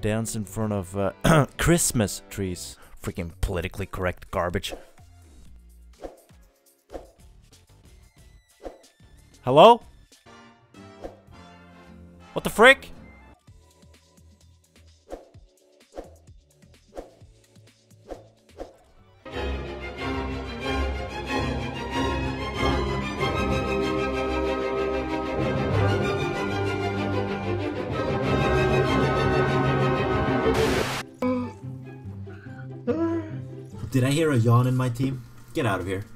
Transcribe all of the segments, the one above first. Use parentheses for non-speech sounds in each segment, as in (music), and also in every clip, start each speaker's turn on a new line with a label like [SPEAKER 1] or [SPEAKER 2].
[SPEAKER 1] dance in front of uh, (clears throat) Christmas trees. Freaking politically correct garbage. Hello? What the frick?
[SPEAKER 2] Did I hear a yawn in my team? Get out of here.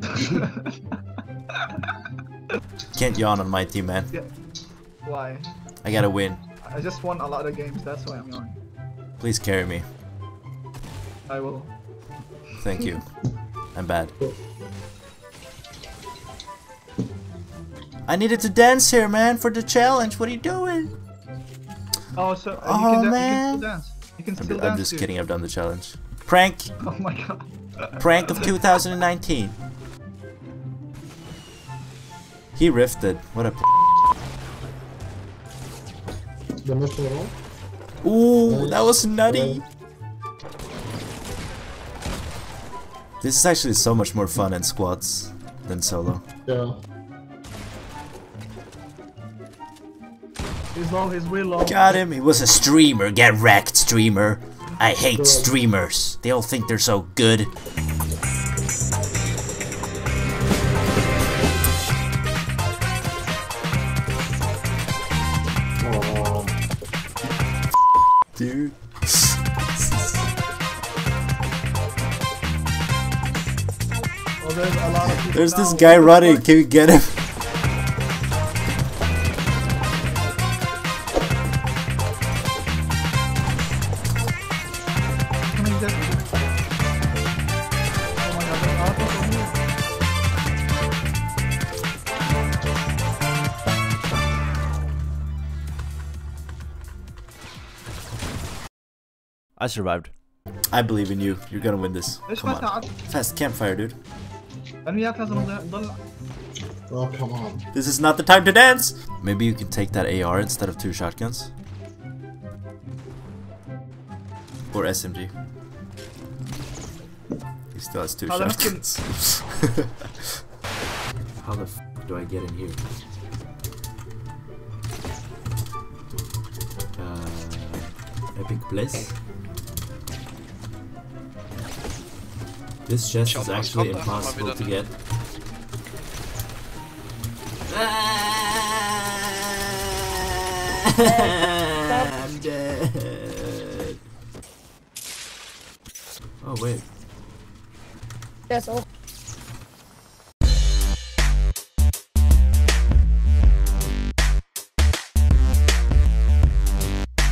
[SPEAKER 2] (laughs) Can't yawn on my team, man.
[SPEAKER 3] Yeah. Why?
[SPEAKER 2] I gotta win.
[SPEAKER 3] I just won a lot of games, that's why I'm yawning.
[SPEAKER 2] Please carry me.
[SPEAKER 3] I will.
[SPEAKER 2] Thank you. I'm bad. I needed to dance here, man, for the challenge. What are you doing?
[SPEAKER 3] Oh, so uh,
[SPEAKER 2] Oh,
[SPEAKER 3] you, can
[SPEAKER 2] man.
[SPEAKER 3] you can still dance. You can
[SPEAKER 2] I'm,
[SPEAKER 3] still
[SPEAKER 2] I'm just
[SPEAKER 3] dude.
[SPEAKER 2] kidding. I've done the challenge. Prank.
[SPEAKER 3] Oh my god.
[SPEAKER 2] Prank of 2019. He rifted. What a.
[SPEAKER 4] The most at all?
[SPEAKER 2] Ooh, that was nutty. This is actually so much more fun in squads than solo.
[SPEAKER 4] Yeah.
[SPEAKER 3] He's low, he's real low.
[SPEAKER 2] Got him. He was a streamer. Get wrecked, streamer. I hate streamers. They all think they're so good. Dude.
[SPEAKER 3] Oh, there's a lot of
[SPEAKER 2] There's this guy running. Can we get him?
[SPEAKER 1] I survived.
[SPEAKER 2] I believe in you. You're gonna win this. Come on. Fast campfire, dude.
[SPEAKER 4] Oh, come on.
[SPEAKER 2] This is not the time to dance! Maybe you can take that AR instead of two shotguns? Or SMG. He still has two
[SPEAKER 3] How
[SPEAKER 2] shotguns. (laughs) How the f do I get in here? Uh, epic place? This chest is actually impossible to get. (laughs) I'm dead. Oh wait.
[SPEAKER 5] That's all.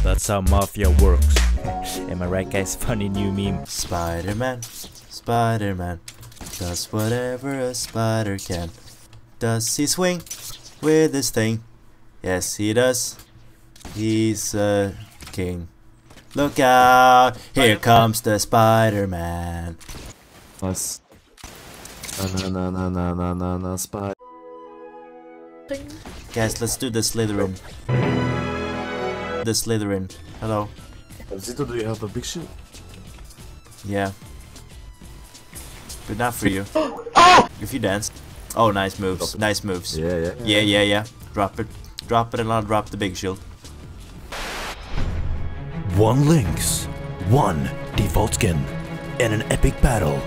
[SPEAKER 1] That's how mafia works. Am I right, guys? Funny new meme.
[SPEAKER 2] Spider-Man, Spider-Man, does whatever a spider can. Does he swing with his thing? Yes, he does. He's a king. Look out! Here comes the Spider-Man.
[SPEAKER 6] Nice. Na na na na na na na spy.
[SPEAKER 2] Guys, let's do the Slytherin. The Slytherin. Hello.
[SPEAKER 6] Zito, do you have the big shield?
[SPEAKER 2] Yeah. But not for you. (gasps) Oh! If you dance. Oh, nice moves. Nice moves.
[SPEAKER 6] Yeah, yeah.
[SPEAKER 2] Yeah, yeah, yeah. Drop it. Drop it and I'll drop the big shield.
[SPEAKER 7] One Lynx, one default skin, and an epic battle.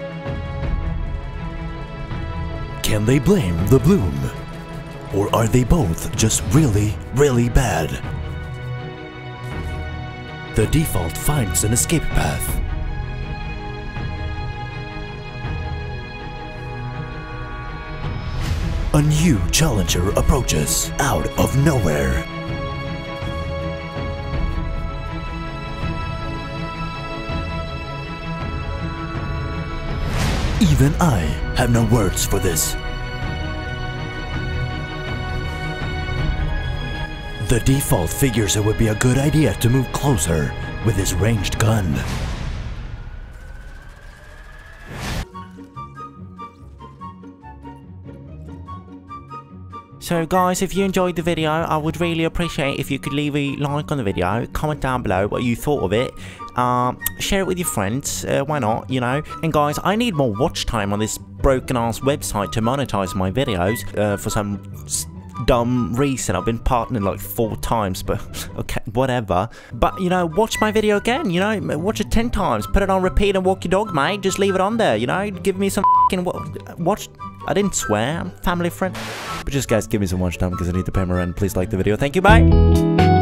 [SPEAKER 7] Can they blame the bloom? Or are they both just really, really bad? The default finds an escape path. A new challenger approaches out of nowhere. Even I have no words for this. The default figures it would be a good idea to move closer with his ranged gun.
[SPEAKER 1] So guys, if you enjoyed the video, I would really appreciate if you could leave a like on the video, comment down below what you thought of it, um, share it with your friends, uh, why not, you know. And guys, I need more watch time on this broken ass website to monetize my videos uh, for some dumb reason. I've been partnered like four times, but (laughs) okay, whatever. But you know, watch my video again. You know, watch it ten times. Put it on repeat and walk your dog, mate. Just leave it on there. You know, give me some fucking watch. I didn't swear. I'm family friend. But just guys, give me some watch time because I need to pay my rent. Please like the video. Thank you. Bye.